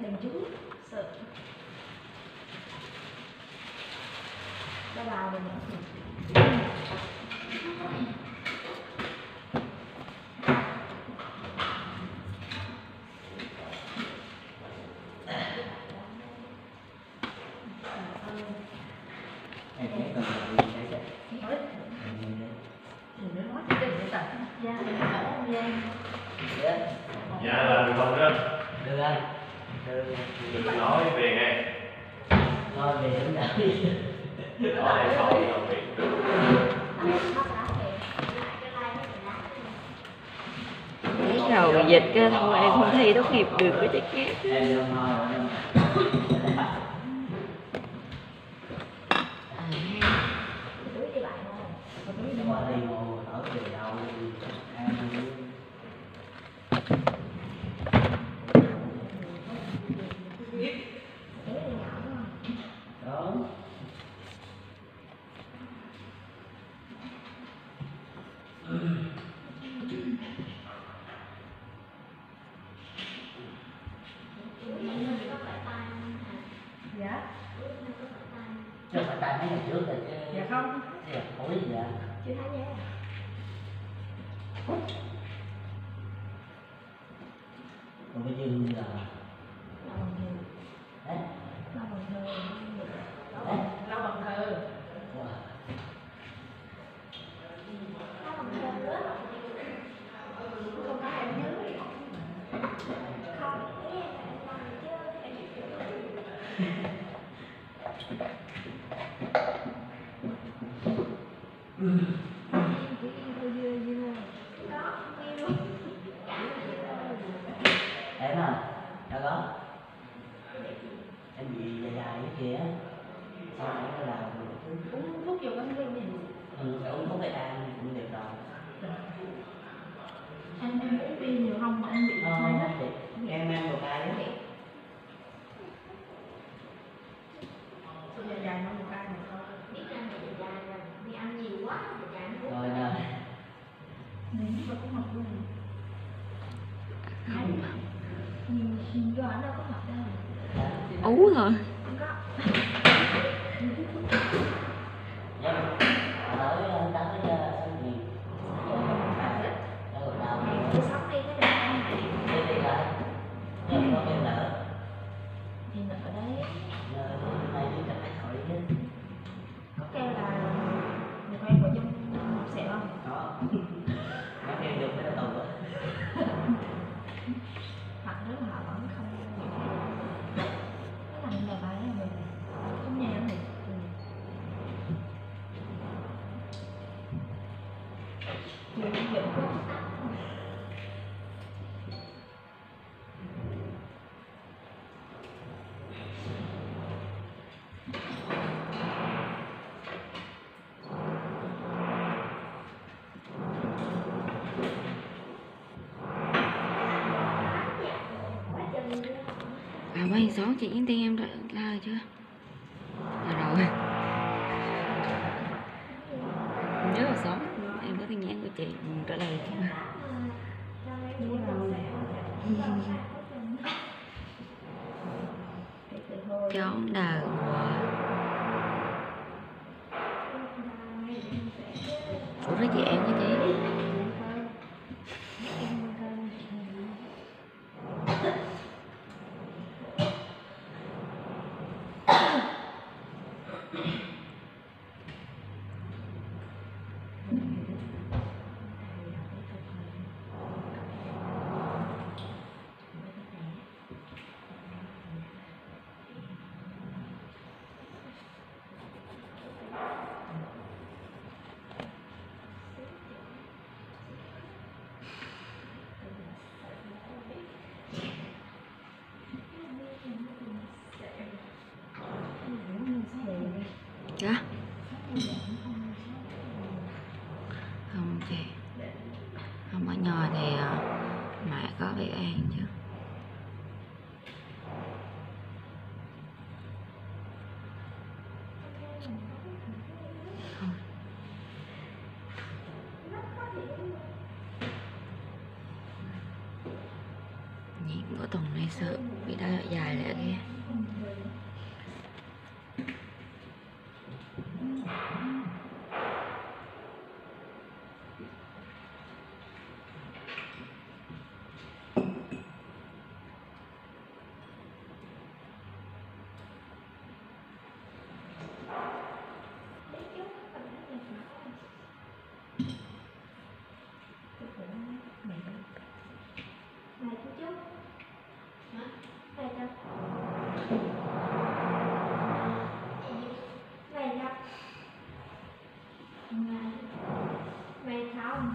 đừng chú sợ. Nó vào rồi nữa em nói nói Dạ, dạ là được không đó đưa anh đừng nói về nghe thôi về đến đợi nói đây không biết Bắt đầu dịch cái thôi em không thi tốt nghiệp được cái chắc chắn em rồi đi không đó. Dạ. Chứ phải tay mấy ngày trước rồi chứ dạ không. dạ hối gì vậy? Chưa thấy nhé. Còn cái dương là đâu có em bị dài dài cái kia sao em nó thứ uống thuốc vô viên này ừ phải uống thuốc beta cũng được rồi. Anh em uống viên nhiều không mà anh bị ờ hết thì em ăn một cái. Bây giờ dài hơn một cây này thôi. Rồi nè Nếu mà có mập luôn Không Nhìn nhìn vô ảnh đâu có mập đâu ú thôi quay ba chị nhắn tin em đã la dạ rồi chưa? À rồi. Nhớ là sáu em có tin nhắn của chị ừ, trả lời chứ mà. Từ đời quá ủa đó chị em hả chị. Dạ không chị không ở nhà thì à, mẹ có việc ăn chứ không của tuần này sợ bị đau dạ dài lại ghê Đấy chứ, còn cái này mà có. Tôi cũng mẹ. Này chú chú. Hả? Này đâu? Này đâu? Này. Này không?